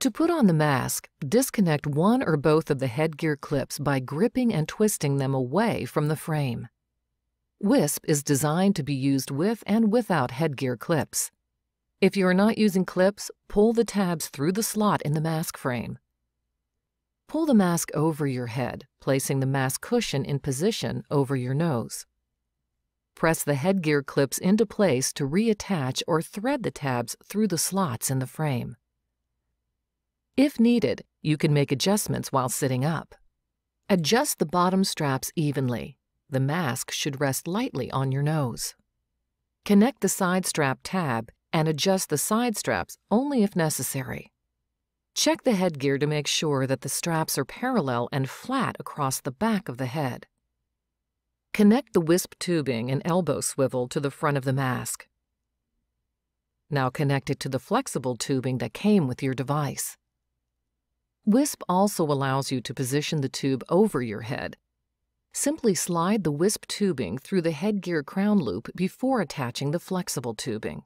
To put on the mask, disconnect one or both of the headgear clips by gripping and twisting them away from the frame. WISP is designed to be used with and without headgear clips. If you are not using clips, pull the tabs through the slot in the mask frame. Pull the mask over your head, placing the mask cushion in position over your nose. Press the headgear clips into place to reattach or thread the tabs through the slots in the frame. If needed, you can make adjustments while sitting up. Adjust the bottom straps evenly. The mask should rest lightly on your nose. Connect the side strap tab and adjust the side straps only if necessary. Check the headgear to make sure that the straps are parallel and flat across the back of the head. Connect the wisp tubing and elbow swivel to the front of the mask. Now connect it to the flexible tubing that came with your device. WISP also allows you to position the tube over your head. Simply slide the WISP tubing through the headgear crown loop before attaching the flexible tubing.